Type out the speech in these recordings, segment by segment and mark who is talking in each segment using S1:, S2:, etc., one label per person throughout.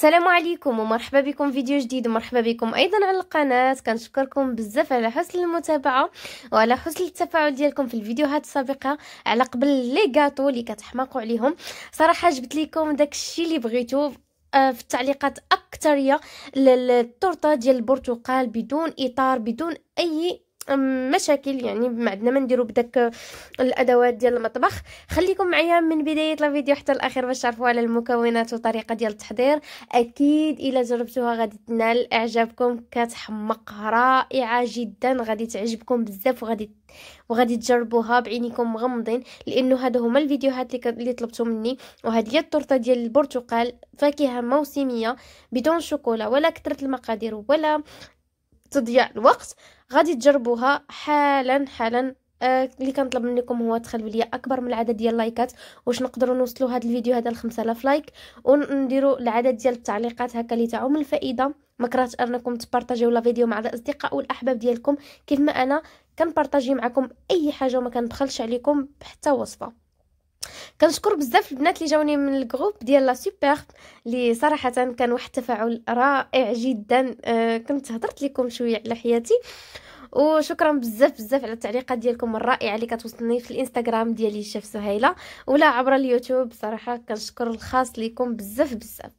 S1: السلام عليكم ومرحبا بكم فيديو جديد ومرحبا بكم أيضا على القناة. كنشكركم بزاف على حسن المتابعة وعلى حسن التفاعل ديالكم في الفيديوهات السابقة. على قبل لي غاتو اللي كتحماقوا عليهم صراحة جبت لكم داكشي اللي بغيتو آه، في التعليقات اكثريه التورته ديال البرتقال بدون إطار بدون أي مشاكل يعني ما عندنا ما نديرو بداك الأدوات ديال المطبخ. خليكم معايا من بداية الفيديو حتى الأخير باش تعرفوا على المكونات والطريقة ديال التحضير. أكيد إلا جربتوها غادي تنال إعجابكم كتحمق رائعة جدا. غادي تعجبكم بزاف وغادي وغادي تجربوها بعينيكم مغمضين لأنه هادو هما الفيديوهات اللي طلبتو مني. وهذه هي التورتة ديال البرتقال فاكهة موسمية بدون شوكولا ولا كثرة المقادير ولا تضيع الوقت غادي تجربوها حالا حالا. آه اللي كنطلب منكم هو تخلوا لي أكبر من العدد ديال اللايكات واش نقدروا نوصلوا هذا الفيديو هذا ل 5000 like ونديروا العدد ديال التعليقات هكا اللي تعم الفائدة. ما كرهتش أنكم تبارطاجيو la vidéo مع الأصدقاء والأحباب ديالكم. كيف ما أنا كنبارطاجي معكم أي حاجة وما كنبخلش عليكم بحتى وصفة. كنشكر بزاف البنات اللي جاوني من ال groupe ديال la super اللي صراحة كان واحد التفاعل رائع جدا. آه كنت هضرت لكم شوية على حياتي. وشكرا بزاف بزاف على التعليقات ديالكم الرائعة اللي كتوصلني في الإنستغرام ديالي الشيف سهيلة ولا عبر اليوتيوب صراحة كنشكر الخاص ليكم بزاف بزاف.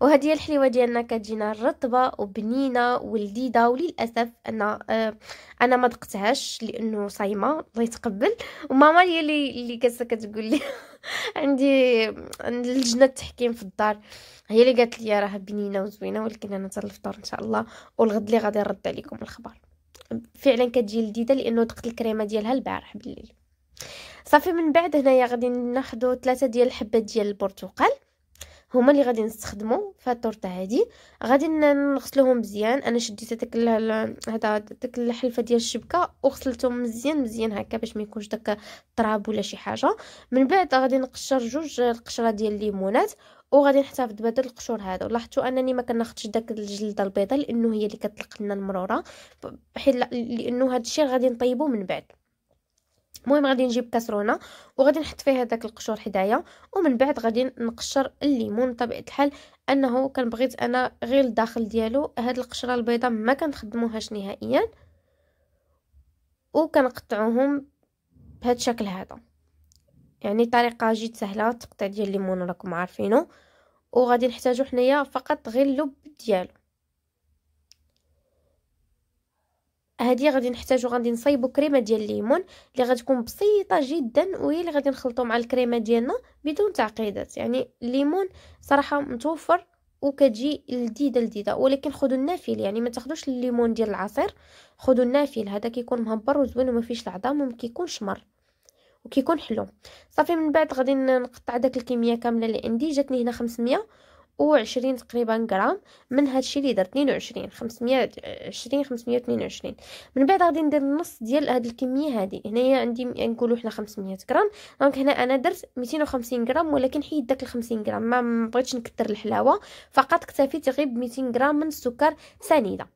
S1: وهذه الحليوه ديالنا كتجينا رطبة وبنينة ولذيذة وللأسف أنا آه أنا ما دقتهاش لأنه صايمة الله يتقبل. وماما هي اللي اللي كتقول لي عندي لجنه تحكيم في الدار. هي اللي قالت لي راها بنينة وزوينة ولكن أنا حتى الفطور إن شاء الله والغد اللي غادي نرد عليكم الخبر. فعلا كتجي لذيذة لأنه دقت الكريمة ديالها البارح بالليل. صافي من بعد هنايا غادي ناخذ ثلاثة ديال الحبات ديال البرتقال. هما اللي غادي نستخدمو في التورتة هذه غادي نغسلوهم مزيان. أنا شديت داك هذا داك الحلفة ديال الشبكة وغسلتهم مزيان مزيان هكا باش ما يكونش داك التراب ولا شي حاجة. من بعد غادي نقشر جوج القشرة ديال الليمونات وغادي نحتفظ بهاد القشور هادو لاحظتوا أنني ما كناخذش داك الجلده البيضاء لأنه هي اللي كتلق لنا المرورة. بحيث لأنه هاد الشيء غادي نطيبو من بعد. المهم غادي نجيب كاسرونة وغادي نحط فيها داك القشور حدايا. ومن بعد غادي نقشر الليمون بطبيعة الحال أنه كان بغيت أنا غير الداخل ديالو هاد القشرة البيضاء ما كنخدموهاش نهائيا. وكنقطعوهم بهذا الشكل هذا. يعني طريقة جد سهلة تقطيع ديال الليمون راكم عارفينه وغادي نحتاجو حنايا فقط غير اللب ديالو. هذه غادي نحتاجو غادي نصايبو كريمة ديال الليمون اللي غتكون بسيطة جدا وهي اللي غادي نخلطو مع الكريمة ديالنا بدون تعقيدات. يعني الليمون صراحة متوفر وكتجي لذيذة لذيذة ولكن خذوا النافل يعني ما تاخذوش الليمون ديال العصير خذوا النافل هذا كيكون مهبر وزوين وما فيش العظام وما كيكونش مر. وكيكون حلو. صافي من بعد غادي نقطع داك الكمية كاملة اللي عندي. جاتني هنا 500 وعشرين تقريبا غرام. من هادشي اللي درت 22 520 522 من بعد غادي ندير النص ديال هاد الكمية هادي. هنايا عندي نقولوا حنا 500 غرام. donc هنا أنا درت 250 غرام ولكن حيد داك ال 50 غرام ما بغيتش نكثر الحلاوة فقط اكتفيت غير ب 200 غرام من السكر سنيدة.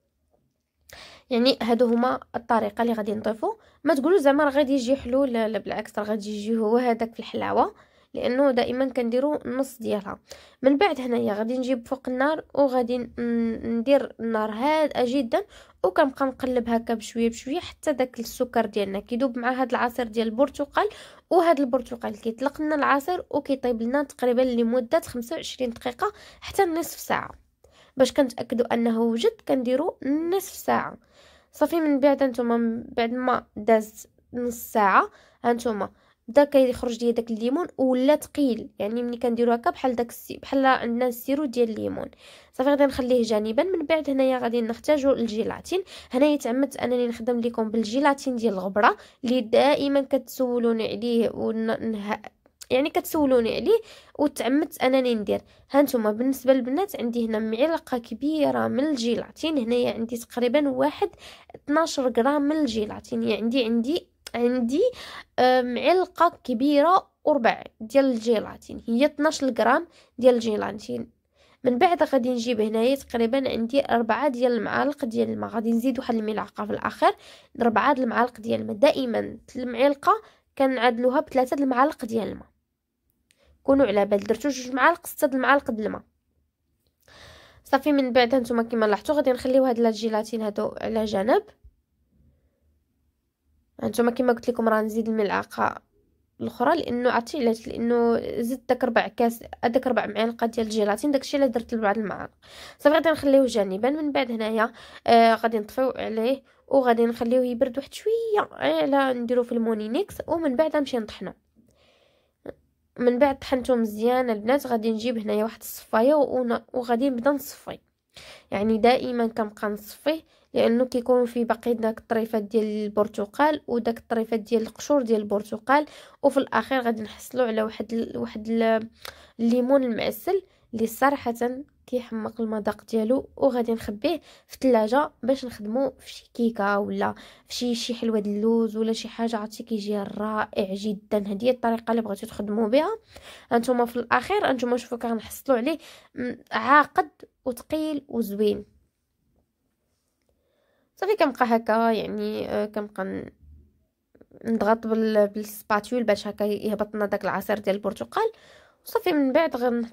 S1: يعني هادو هما الطريقة اللي غادي نضيفو. ما تقولوا زعما راه غادي يجي حلو لا, لا بالعكس راه غادي يجي هو هذاك في الحلاوة لأنه دائما كنديرو النص ديالها. من بعد هنايا غادي نجيب فوق النار وغادي ندير النار هادئة جدا وكنبقى نقلب هكا بشوية بشوية حتى داك السكر ديالنا كيذوب مع هاد العصير ديال البرتقال وهاد البرتقال كيطلق لنا العصير وكيطيب لنا تقريبا لمدة 25 دقيقة حتى نصف ساعة. باش كنتأكدوا أنه وجد كنديرو نصف ساعة. صافي من بعد نتوما بعد ما داز نص ساعة هانتوما بدا كيخرج ليا داك الليمون ولا ثقيل يعني ملي كنديرو هكا بحال داك السي بحال عندنا ال sirop ديال الليمون. صافي غادي نخليه جانبا من بعد هنايا غادي نحتاجو الجيلاتين. هنايا تعمدت أنني نخدم لكم بالجيلاتين ديال الغبرة اللي دائما كتسولوني عليه ونه... يعني كتسولوني عليه وتعمدت انني ندير. هانتوما بالنسبة للبنات عندي هنا معلقة كبيرة من الجيلاتين. هنايا عندي تقريبا واحد 12 غرام من الجيلاتين. يعني عندي عندي عندي آه، معلقة كبيرة وربع ديال الجيلاتين. هي 12 غرام ديال الجيلاتين. من بعد غادي نجيب هنايا تقريبا عندي أربعة ديال المعالق ديال الماء. غادي نزيد واحد الملعقة في الآخر. ربعة المعالق ديال الماء. دائما المعلقة كنعادلوها بثلاثة المعالق ديال الماء. كونوا على بال. درتو جوج معالق ستة المعالق د الماء. صافي من بعد هانتوما كيما لاحظتوا غادي نخليو هاد الجيلاتين هادو على جنب هانتوما كيما قلت لكم راه نزيد الملعقة الأخرى لأنه عرفتي علاش؟ لأنه زدت داك ربع كاس هذاك ربع معالق ديال الجيلاتين داكشي اللي درت لبعض المعالق. صافي غادي نخليوه جانبا. من بعد هنايا آه غادي نطفيو عليه وغادي نخليوه يبرد واحد شوية على نديرو في المونينيكس ومن بعد نمشي نطحنو. من بعد طحنتو مزيان البنات غادي نجيب هنايا واحد الصفاية وغادي نبدا نصفي. يعني دائما كنبقى نصفيه لأنه كيكون فيه باقي داك الطريفات ديال البرتقال وداك الطريفات ديال القشور ديال البرتقال. وفي الأخير غادي نحصلوا على واحد ال... واحد الليمون المعسل اللي صراحة كيحمق المذاق ديالو وغادي نخبيه في الثلاجة باش نخدمو في شي كيكة ولا في شي شي حلوة اللوز ولا شي حاجة عرفتي كيجي رائع جدا. هذه الطريقة اللي بغيتو تخدموا بها. أنتم في الأخير أنتم شوفوا كنحصلوا عليه عاقد وثقيل وزوين. صافي كنبقى هكا يعني آه، كنبقى نضغط بالسباتول باش هكا يهبط لنا داك العصير ديال البرتقال. وصافي من بعد غن...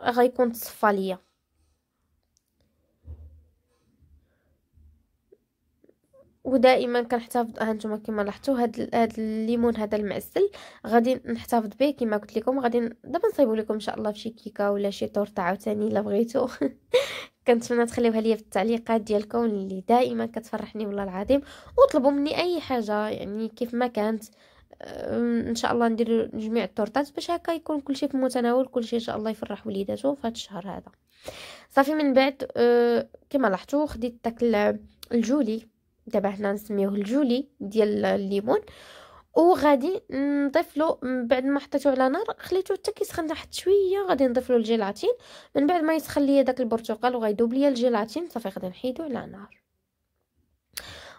S1: غيكون تصفى ليا ودائما كنحتفظ هانتوما كما لاحظتوا هاد هاد الليمون هذا المعسل غادي نحتفظ به كما قلت لكم. غادي دابا نصايبوا لكم إن شاء الله فشي كيكه ولا شي طورطه عاوتاني إلا بغيتو. كنتمنى تخليوها ليا في التعليقات ديالكم اللي دائما كتفرحني والله العظيم. وطلبوا مني أي حاجة يعني كيف ما كانت. إن شاء الله ندير جميع التورتات باش هكا يكون كلشي في المتناول كلشي إن شاء الله يفرح وليداتو في هذا الشهر هذا. صافي من بعد أه كما لاحظتوا خديت داك الجولي. دابا حنا نسميوه الجولي ديال الليمون. وغادي نضيف له بعد ما حطيته على نار خليته حتى كيسخن واحد شوية غادي نضيف له الجيلاتين. من بعد ما يسخن ليا داك البرتقال وغيذوب ليا الجيلاتين صافي غادي نحيدو على نار.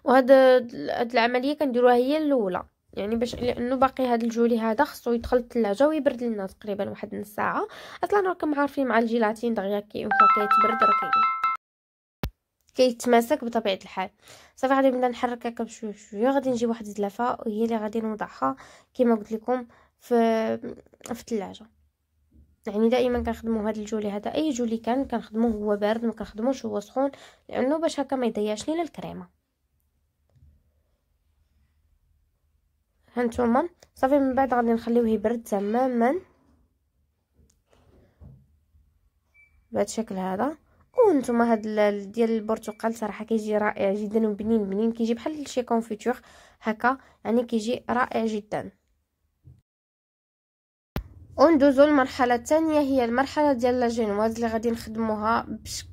S1: وهاد هاد العملية كنديروها هي الأولى. يعني باش لأنه باقي هاد ال gelée هذا خصو يدخل الثلاجه ويبرد لنا تقريبا واحد نص ساعة. أصلا راكم عارفين مع الجيلاتين دغيا كي كيتبرد راه كيتماسك بطبيعة الحال. صافي غادي نبدأ نحرك هكا بشويه بشويه غادي نجيب واحد الزلافة وهي اللي غادي نوضعها كما قلت لكم في في الثلاجه يعني دائما كنخدموا هذا ال gelée هذا. أي gelée كان كنخدموه هو بارد ما كنخدموش هو سخون. لأنه باش هكا ما يضيعش لينا الكريمة. هانتوما صافي من بعد غادي نخليوه يبرد تماما. بهذا الشكل هذا. وانتما هاد ديال البرتقال صراحة كيجي رائع جدا وبنين بنين. كيجي بحال شي confiture هكا يعني كيجي رائع جدا. وندوزو المرحله الثانية هي المرحلة ديال la génoise اللي غادي نخدموها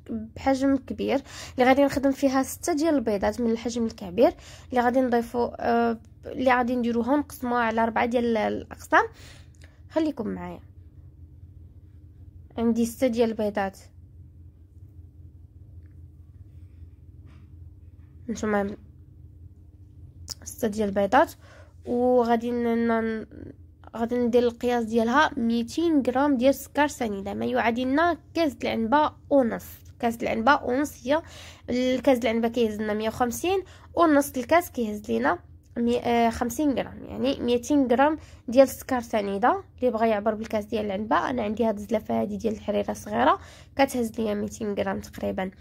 S1: بحجم كبير اللي غادي نخدم فيها ستة ديال البيضات من الحجم الكبير اللي غادي نضيفو آه اللي غادي نديروها نقسموها على أربعة ديال الأقسام خليكم معايا عندي ستة ديال البيضات نتوما ستة ديال البيضات وغادي. غادي ندير القياس ديالها 200 غرام ديال السكر سنيدة. ما يعادل لنا كاس العنبة ونص. كاس العنبة ونص هي الكاس العنبة كيهز لنا 150 ونص الكاس كيهز لينا خمسين غرام. يعني ميتين غرام ديال السكر سنيدة. اللي بغى يعبر بالكاس ديال العنبة أنا عندي هاد الزلافة هادي ديال الحريرة صغيره كتهز ليا ميتين غرام تقريبا.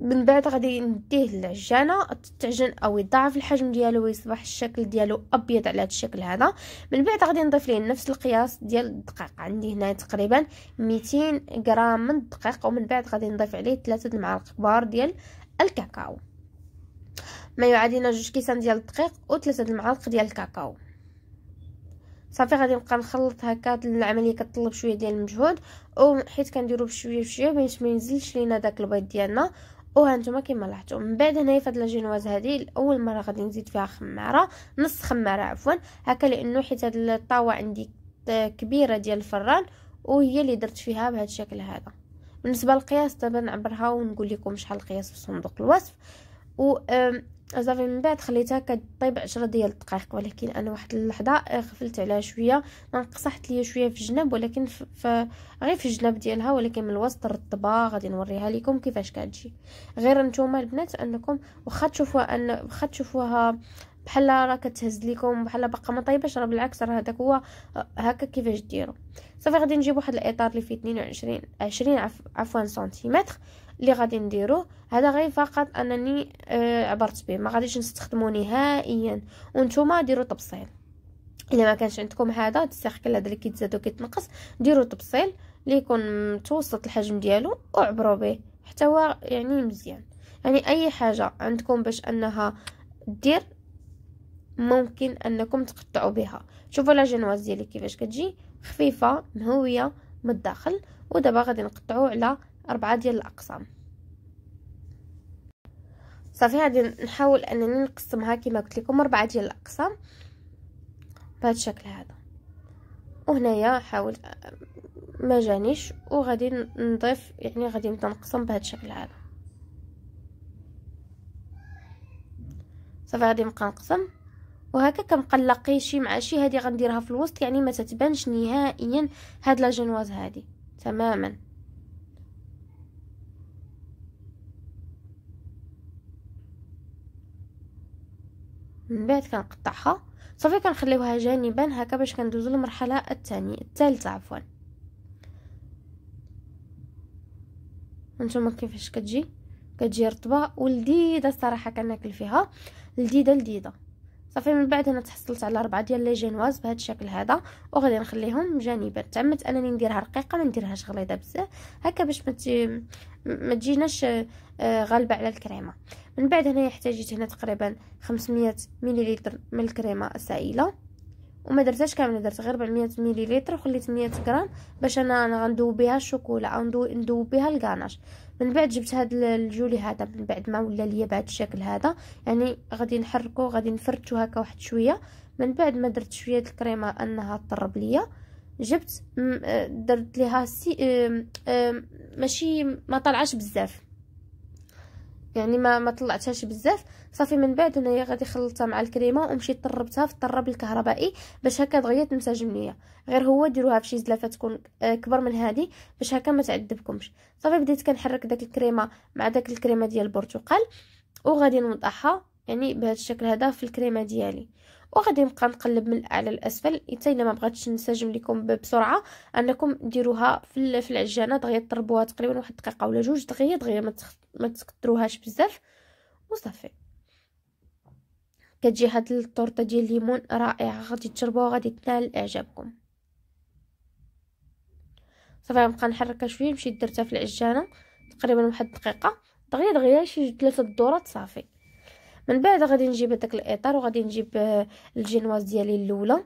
S1: من بعد غادي نديه للعجانه تعجن أو يضاعف الحجم ديالو ويصبح الشكل ديالو أبيض على هذا الشكل هذا. من بعد غادي نضيف ليه نفس القياس ديال الدقيق. عندي هنا تقريبا 200 غرام من الدقيق ومن بعد غادي نضيف عليه 3 المعالق كبار ديال الكاكاو. ما يعادلنا جوج كيسان ديال الدقيق و3 المعالق ديال الكاكاو. صافي غادي نبقى نخلط هكا العملية كتطلب شوية ديال المجهود. وحيت كنديرو بشوية بشوية باش ما ينزلش لينا داك البيض ديالنا. وهانتوما كما لاحظتوا من بعد هنايا فهاد لاجينواز هادي اول مرة غادي نزيد فيها خمارة نص خمارة عفوا. هكا لأنه حيت هاد الطاوة عندي كبيرة ديال الفران وهي اللي درت فيها بهذا الشكل هذا. بالنسبة للقياس دابا نعبرها ونقول لكم شحال القياس في صندوق الوصف. و صافي من بعد خليتها كطيب عشرة ديال الدقائق ولكن أنا واحد اللحظة غفلت عليها شوية. نقصحت ليا شوية في الجناب ولكن في غير في الجناب ديالها ولكن من الوسط رطبه غادي نوريها لكم كيفاش كتجي. غير نتوما البنات أنكم واخا تشوفوها ان واخا تشوفوها بحال راه كتهز لكم بحال باقا ما طيباش راه بالعكس راه هذاك هو هكا كيفاش ديروا. صافي غادي نجيب واحد الإطار اللي فيه 22 20 عف... عفوا سنتيمتر. اللي غادي نديروه هذا غير فقط أنني آه عبرت به. ما غاديش نستخدمو نهائيا. وأنتم ديروا تبصيل. الا ما كانش عندكم هذا السيركل هذا اللي كيتزاد وكيتنقص ديروا تبصيل اللي يكون متوسط الحجم ديالو وعبروا به. حتى هو يعني مزيان. يعني أي حاجة عندكم باش أنها دير ممكن أنكم تقطعوا بها. شوفوا لا جنواز ديالي كيفاش كتجي. خفيفة مهوية من الداخل. ودابا غادي نقطعوا على أربعة ديال الأقسام. صافي غادي نحاول أنني نقسمها كما قلت لكم أربعة ديال الأقسام. بهذا الشكل هذا. وهنايا حاول ما جانيش وغادي نضيف يعني غادي نبدا نقسم بهذا الشكل هذا. صافي غادي نبقى نقسم. وهكا كنقلقي شي مع شي هذه غنديرها في الوسط يعني ما تتبانش نهائيا هاد لا جنواز هذه تماما. من بعد كنقطعها. صافي كنخليوها جانبا هكا باش كندوزو للمرحلة الثانية الثالثة عفوا. هانتوما كيفاش كتجي؟ كتجي رطبة ولذيذة الصراحة كناكل فيها. لذيذة لذيذة. صافي من بعد أنا تحصلت على أربعة ديال لي جينواز بهذا الشكل هذا وغادي نخليهم جانبا. تعمدت أنني نديرها رقيقة ما نديرهاش غليظة بزاف. هكا باش ما تجيناش آه، غالبة على الكريمة. من بعد هنايا احتاجيت هنا تقريبا 500 مليلتر من الكريمة السائلة. وما درتهاش كاملة درت غير 400 مليلتر وخليت 100 غرام باش أنا أنا غندوب بها الشوكولا أو ندوب بها الكاناش. من بعد جبت هذا الجولي هذا من بعد ما ولا ليا بهذا الشكل هذا. يعني غادي نحركو غادي نفرتو هكا واحد شوية. من بعد ما درت شوية الكريمة أنها طرب ليا جبت درت ليها سي ماشي ما طلعش بزاف. يعني ما ما طلعتهاش بزاف صافي من بعد انايا غادي خلطتها مع الكريمة ومشيت طربتها في الطراب الكهربائي باش هكا دغيا تنسجم ليا غير هو ديروها في شي زلافة تكون آه، كبر من هذه باش هكا ما تعذبكمش. صافي بديت كنحرك داك الكريمة مع داك الكريمة ديال البرتقال وغادي نوضعها. يعني بهذا الشكل هذا في الكريمة ديالي. وغادي نبقى نقلب من الأعلى للأسفل. حتى إلا ما بغاتش نسجم لكم بسرعة أنكم ديروها في في العجانة. دغيا تطربوها تقريبا واحد دقيقه ولا جوج. دغيا دغيا ما ما تكثروهاش بزاف. وصافي. كتجي هاد الطورطه ديال الليمون رائعة. غادي تجربوها غادي تنال إعجابكم. صافي غنبقى نحركها شوية. مشيت درتها في العجانة تقريبا واحد دقيقه دغيا دغيا شي ثلاثة دورات. صافي. من بعد غادي نجيب هذاك الإطار وغادي نجيب آه، الجينواز ديالي الأولى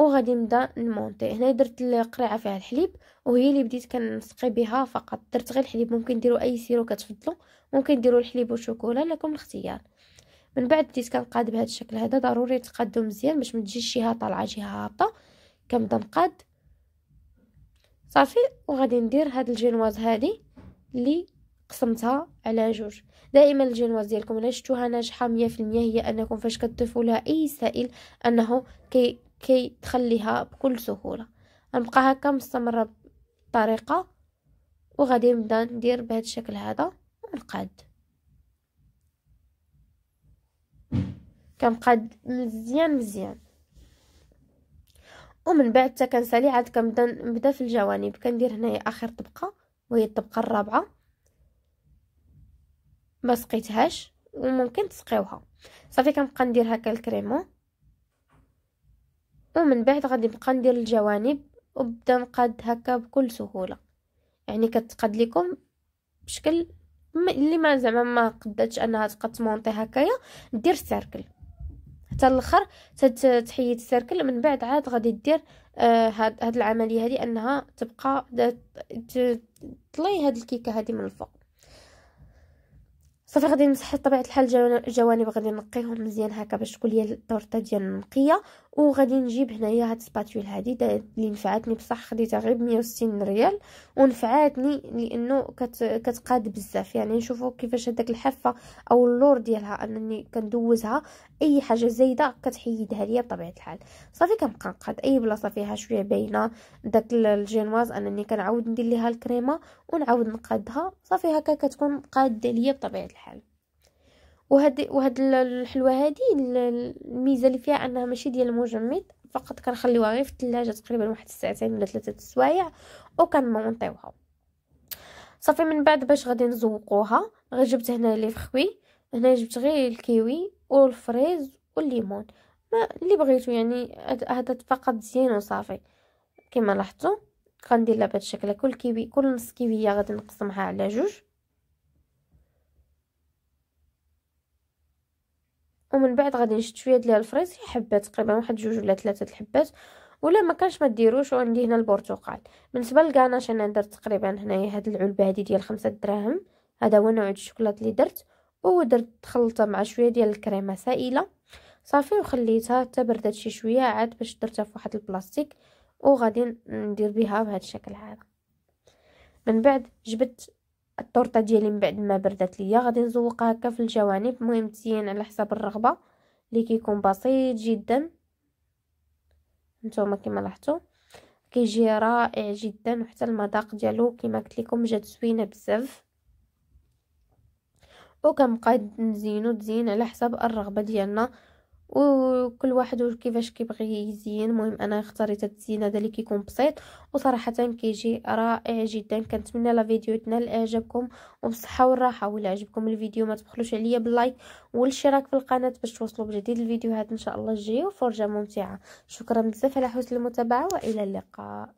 S1: وغادي نبدأ نمونطي هنا درت القريعة فيها الحليب وهي اللي بديت كنسقي بها فقط. درت غير الحليب ممكن ديروا أي sirop كتفضلوا ممكن ديروا الحليب والشوكولا لكم الاختيار. من بعد بديت كنقاد بهذا الشكل هذا ضروري تقادو مزيان باش ما تجيش جهه طالعه جهه هابطة. كنبدأ نقاد. صافي. وغادي ندير هاد الجينواز هادي اللي قسمتها على جوج. دائما الجينواز ديالكم إلا شفتوها ناجحة مية في المية هي أنكم فاش كتضيفوا لها أي سائل أنه كي كي تخليها بكل سهولة. غنبقى هكا مستمرة بالطريقة وغادي نبدأ ندير بهذا الشكل هذا ونقاد. كنقاد مزيان مزيان. ومن بعد حتى كنسالي عاد كنبدا نبدأ في الجوانب. كندير هنايا آخر طبقة وهي الطبقة الرابعة. ما سقيتهاش وممكن تسقيوها. صافي كنبقى ندير هكا الكريمة. ومن بعد غادي نبقى ندير الجوانب وبدا نقاد هكا بكل سهولة. يعني كتقاد لكم بشكل اللي ما زعما ما قداتش أنها تبقى تمونطي هكايا دير سيركل. حتى الآخر تحيد السيركل. من بعد عاد غادي دير آه هاد العملية هذه أنها تبقى تطلي هاد الكيكة هذه من الفوق. صافي غادي نمسح بطبيعه الحال الجوانب غادي نقيهم مزيان هكا باش تكون ليا الطورطه ديال نقيه وغادي نجيب هنايا هاد spatule هادي اللي نفعتني بصح خديتها غير ب 160 ريال ونفعتني لأنه كت كتقاد بزاف. يعني نشوفوا كيفاش هذاك الحافة أو اللور ديالها أنني كندوزها أي حاجة زايدة كتحيدها ليا بطبيعة الحال. صافي كنبقى نقاد أي بلاصة فيها شوية باينة داك الجينواز أنني كنعاود ندير ليها الكريمة ونعاود نقادها. صافي هكا كتكون قاده ليا بطبيعة الحال. وهاد وهاد الحلوة هادي الميزة اللي فيها أنها ماشي ديال المجمد فقط كنخليوها غير في الثلاجه تقريبا واحد الساعتين ولا ثلاثة السوايع وكنمونطيوها صافي من بعد باش غادي نزوقوها جبت هنا لي فخوي هنا جبت غير الكيوي وال fraise والليمون. ما اللي بغيتو يعني هذا فقط زين وصافي. كما لاحظتوا غندير لها بهذا الشكل كل كيوي كل نص كيوية غادي نقسمها على جوج. ومن بعد غادي نشد شوية ديال ال fraise حبات تقريبا واحد جوج ولا ثلاثة الحبات. ولا ما كانش ما ديروش. وعندي هنا البرتقال. بالنسبة للكاناش أنا درت تقريبا هنايا هاد العلبة هادي ديال خمسة دراهم. هذا هو نوع الشوكولات اللي درت. ودرت خلطه مع شوية ديال الكريمة سائلة. صافي وخليتها حتى بردات شي شوية عاد باش درتها في واحد البلاستيك. وغادي ندير بها بهذا الشكل هذا. من بعد جبت الطورطه ديالي من بعد ما بردات ليا غادي نزوقها هكا في الجوانب. المهم تزين على حساب الرغبة اللي كيكون بسيط جدا. نتوما كما لاحظتوا كيجي رائع جدا وحتى المذاق ديالو كما قلت لكم جات زوينة بزاف. وكنبقى نزينو تزين على حساب الرغبة ديالنا. وكل واحد كيفاش كيبغي يزين. المهم أنا اختاريت التزيين هذا اللي كيكون بسيط وصراحة كيجي رائع جدا. كنتمنى لا فيديو تنال اعجابكم وبصحه والراحة. ولا عجبكم الفيديو ما تبخلوش عليا باللايك والاشتراك في القناة باش توصلوا بجديد الفيديوهات إن شاء الله. الجايه وفرجة ممتعة. شكرا بزاف على حسن المتابعة وإلى اللقاء.